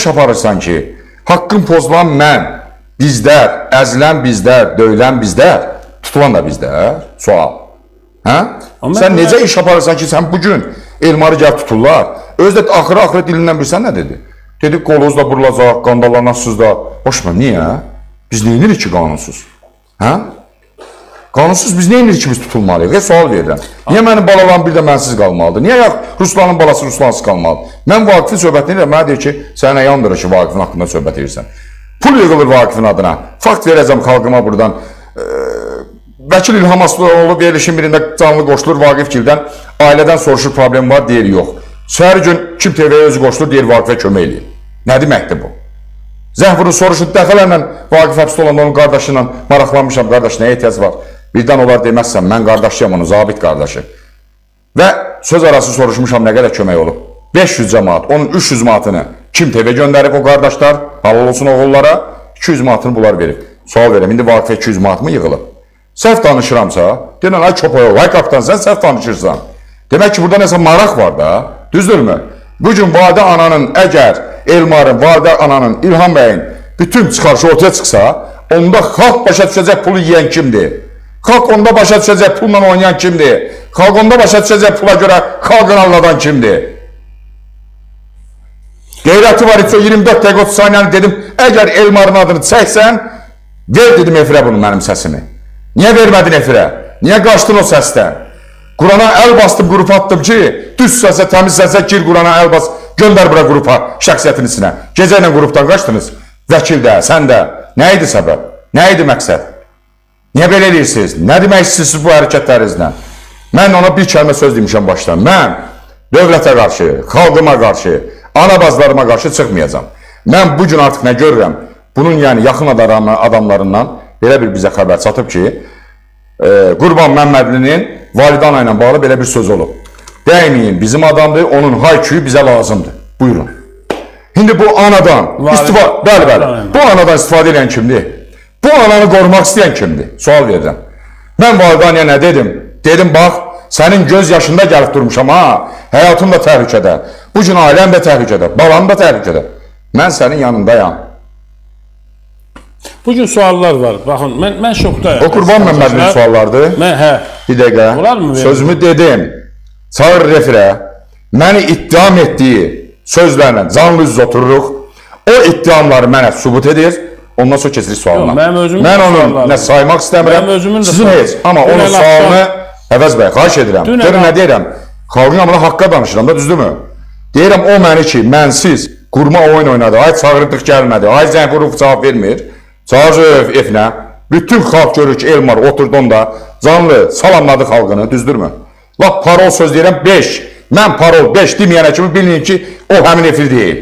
iş aparırsan ki, haqqın pozulan mən, bizlər, əzilən bizlər, döyülən bizlər, tutulan da bizlər? Sual. Hə? Amma Sən necə iş aparırsan ki, sən bugün elmarı gəl tuturlar. Özü də axırı-axırı dilindən bilsən nə dedi? Dedi, qolunuz da burulacaq, qandalanasınız da. Boşma, niyə? Biz neyinirik ki, qanunsuz? Hə? Qanunsuz biz neyinirik ki, biz tutulmalıyıq? E, sual verirəm. Niyə mənim balalarım bir də mənsiz qalmalıdır? Niyə yox, Ruslanın balası Ruslansız qalmalıdır? Mən Vaqifin söhbətini edirəm, mənə deyir ki, sənə yandır ki, Vaqifin haqqında söhbət edirsən. Pul yığılır Vaqifin adına. Fakt verəcəm xalqıma buradan. E, Vəkil İlham Aslıoğlu verilişin birində canlı qoşulur Vaqifgildən. Ailədən soruşur problem var, deyir yox. Səhər gün kim TV-yə özü qoşulur, deyir Vaqifə kömək eləyir. Nə deməkdir bu? Zəng vurur, soruşur, dəfələrlə Vaqif həbsdə olanda onun qardaşı ilə maraqlanmışam, qardaş nəyə ehtiyac var? Birdən olar deməzsən, mən qardaşıyam onun, zabit qardaşı. Və söz arası soruşmuşam nə qədər kömək olub. 500 cəmaat, onun 300 manatını kim TV göndərib o qardaşlar, halal olsun oğullara, 200 manatını bunlar verib. Sual verirəm, indi Vaqifə 200 manat mı yığılıb? Səhv danışıramsa, deyən, ay çopoyol, ay kapitan, sən səhv danışırsan. Demək ki, burada nəsə maraq var da, düzdürmü? Bugün Validə ananın əgər Elmarın, Validə ananın, İlham bəyin bütün çıxarışı ortaya çıxsa, onda xalq başa düşəcək pulu yeyən kimdir? Xalq onda başa düşəcək pulla oynayan kimdir? Xalq onda başa düşəcək pula görə xalqın alladan kimdir? Qeyrəti var isə 24 dəqiqə 30 saniyəni dedim, əgər Elmarın adını çəksən, ver dedim efirə bunu mənim səsimi. Niyə vermədin efirə? Niyə qaçdın o səsdən? Qurana əl bastım, qrupa atdım ki, düz səsə, təmiz səsə gir Qurana əl bas, göndər bura qrupa, şəxsiyyətin içinə. Gecə ilə qrupdan qaçdınız. Vəkil də, sən də. Nə idi səbəb? Nə idi məqsəd? Niyə belə eləyirsiniz? Nə demək istəyirsiniz bu hərəkətlərinizlə? Mən ona bir kəlmə söz demişəm başdan. Mən dövlətə qarşı, xalqıma qarşı, anabazlarıma qarşı çıxmayacam. Mən bu gün artıq nə görürəm? Bunun yəni yaxın adam, adamlarından belə bir bizə xəbər çatıb ki, e, Qurban Məmmədlinin Validana ilə bağlı belə bir söz olub. Dəyməyin, bizim adamdır, onun hay-küyü bizə lazımdır. Buyurun. İndi bu anadan Validə- istifa, bəli, bəli. Bu anadan istifadə edən kimdir? Bu ananı qorumaq istəyən kimdir? Sual verirəm. Mən Validanəyə nə dedim? Dedim, bax, sənin göz yaşında gəlib durmuşam ha, həyatım da təhlükədə. Bu gün ailəm də təhlükədə, balam da təhlükədə. Mən sənin yanındayam. Bu gün suallar var. Baxın, mən mən şokdayam. O Qurban Məmmədlinin suallardır. Mən hə. Bir dəqiqə. Olar mı verim? Sözümü dedim. Çağır refirə. Məni ittiham etdiyi sözlərlə canlı üz otururuq. O ittihamları mənə sübut edir. Ondan sonra keçirik sualına. Yox, mənim özümün Mən də onu suallarım nə saymaq istəmirəm. Mənim özümün də Sizin heç. Amma onun sualını Əvəz bəy, xahiş edirəm. Görün nə deyirəm? Xalqın yanında haqqa danışıram da, düzdürmü? Deyirəm o məni ki, mənsiz qurma oyun oynadı. Ay çağırdıq gəlmədi. Ay zəng vurub cavab vermir. Çağırıb efinə. Bütün xalq görür ki, Elmar oturdu onda canlı salamladı xalqını, düzdürmü? Lap parol söz deyirəm 5. Mən parol 5 deməyənə kimi bilin ki, o həmin efir deyil.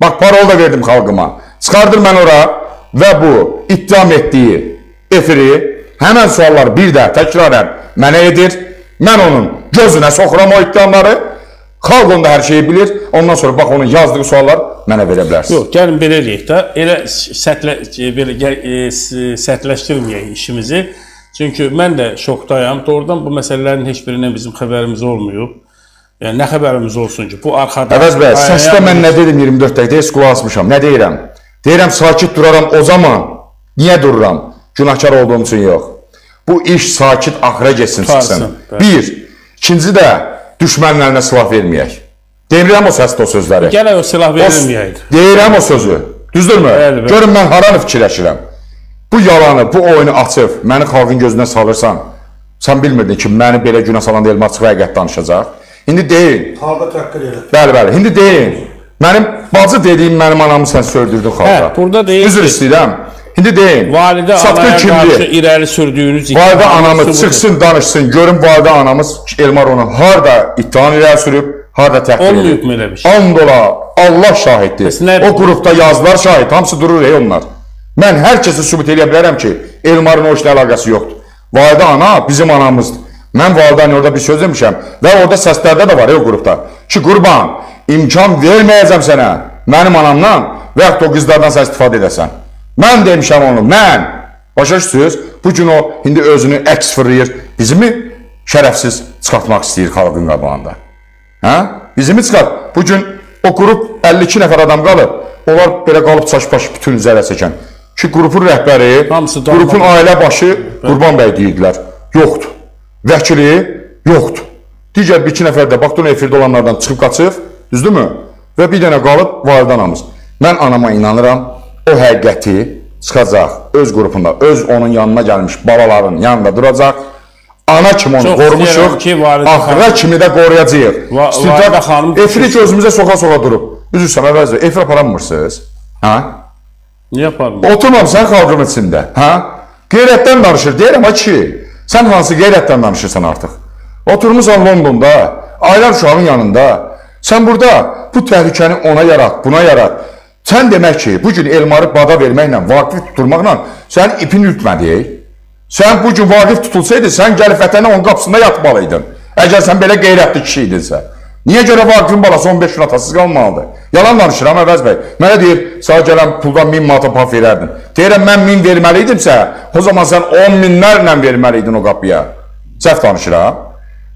Bax parol da verdim xalqıma. Çıxardır mən ora və bu ittiham etdiyi efiri həmən suallar bir də təkrarən mənə edir. Mən onun gözünə soxuram o ittihamları. Xalq onda hər şeyi bilir. Ondan sonra bax onun yazdığı suallar mənə verə bilərsiniz. Yox, gəlin belə eləyək də. Elə sətlə e, belə e, s- sərtləşdirməyək işimizi. Çünki mən də şokdayam. Doğrudan bu məsələlərin heç birindən bizim xəbərimiz olmayıb. Yəni nə xəbərimiz olsun ki, bu arxada Əvəz bəy, səsdə mən nə dedim 24 dəqiqə, heç qulaq asmışam. Nə deyirəm? Deyirəm sakit duraram o zaman. Niyə dururam? Günahkar olduğum üçün yox. Bu iş sakit axıra getsin, çıxsın. Bir. İkinci də düşmənlərinə silah verməyək. Deyirəm o səsdə o sözləri. Gələ o silah verilməyəydi. Deyirəm o sözü. Düzdürmü? Görün mən haranı fikirləşirəm. Bu yalanı, bu oyunu açıb məni xalqın gözünə salırsan, sən bilmirdin ki, məni belə günə salan Elmar çıxıb həqiqət danışacaq. İndi deyil. Xalqa təhqir elə. Bəli, bəli. İndi deyin. Mənim bacı dediyim mənim anamı sən söydürdün xalqa. Hə, burada deyil Üzr istəyirəm. İndi deyin. Validə anaya qarşı irəli sürdüyünüz Validə ittihamı anamız çıxsın, danışsın. Görün validə anamız Elmar onu harda ittiham irəli sürüb, harda təhqir edib. Olmayıb mu elə bir şey? And ola, Allah şahiddir. Nə- O qrupda yazılar şahid, hamısı durur ey onlar. Mən hər kəsi sübut edə bilərəm ki, Elmarın o işlə əlaqəsi yoxdur. Validə ana bizim anamızdır. Mən validən orada bir söz demişəm və orada səslərdə də var ey o qrupda. Ki qurban, imkan verməyəcəm sənə mənim anamdan və yaxud o qızlardan sən istifadə edəsən. Mən demişəm onu, mən. Başa düşürsünüz? Bu gün o indi özünü əks fırlayır. Bizimi şərəfsiz çıxartmaq istəyir xalqın qabağında. Hə? Bizimi çıxart. Bu gün O qrup 52 nəfər adam qalıb. Onlar belə qalıb çaş-baş bütün zərər çəkən. Ki qrupun rəhbəri, Hamısı qrupun ailə başı Qurban bəy deyirdilər. Yoxdur. Vəkili yoxdur. Digər bir iki nəfər də baxdın efirdə olanlardan çıxıb qaçıb, düzdürmü? Və bir dənə qalıb validə anamız. Mən anama inanıram. O həqiqəti çıxacaq öz qrupunda, öz onun yanına gəlmiş balaların yanında duracaq. Ana kimi onu Çox qorumuşuq, ki, axıra kimi də qoruyacağıq. Va- Validə xanım- efiri gözümüzə soxa-soxa durub. Üzrsən əvəzlə, efir aparamırsınız? Hə? Niyə aparmır? Oturmamısan xalqın içində, hə? Qeyrətdən danışır, deyirəm ki, sən hansı qeyrətdən danışırsan artıq? Oturmusan Londonda, aylar uşağın yanında, sən burada bu təhlükəni ona yarat, buna yarat. Sən demək ki, bu gün Elmarı bada verməklə, Vaqif tutulmaqla sən ipin ürtmədin. Sən bu gün Vaqif tutulsaydı, sən gəlib vətənin onun qapısında yatmalıydın. Əgər sən belə qeyrətli kişi idinsə. Niyə görə Vaqifin balası 15 gün atasız qalmalıdır? Yalan danışıram Əvəz bəy. Mənə deyir, sağ gələn puldan 1000 manata paf verərdin. Deyirəm, mən 1000 verməli idimsə, o zaman sən 10 minlərlə verməliydin o qapıya. Səhv danışıram.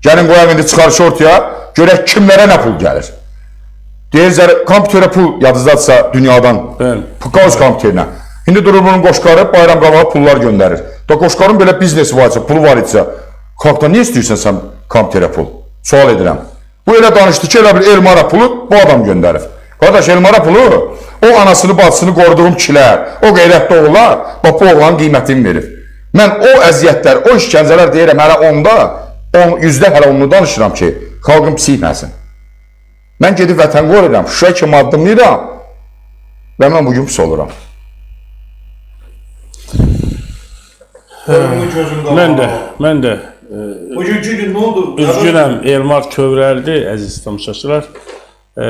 Gəlin qoyaq indi çıxarışı ortaya, görək kimlərə nə pul gəlir. Deyirlər, kompüterə pul yadınızdadırsa dünyadan. Bəli. Qaos kompüterinə. İndi durur bunun qoşqarı bayram qabağı pullar göndərir. Da qoşqarın belə biznesi var isə, pulu var isə, xalqdan niyə istəyirsən sən kompüterə pul? Sual edirəm. Bu elə danışdı ki, elə bir Elmara pulu bu adam göndərib. Qardaş, Elmara pulu o anasını, bacısını qoruduğum kişilər, o qeyrətli oğullar, bax bu oğlanın qiymətini verir. Mən o əziyyətlər, o işgəncələr deyirəm hələ onda, on, yüzdə hələ onu danışıram ki, xalqın psixməsin. Mən gedib vətən qoruyuram, Şuşa kimi addımlayıram və mən bugün pis oluram. Mən də, mən də Bugünkü gün nə oldu? üzgünəm Elmar Kövrəldi, əziz tamaşaçılar. E,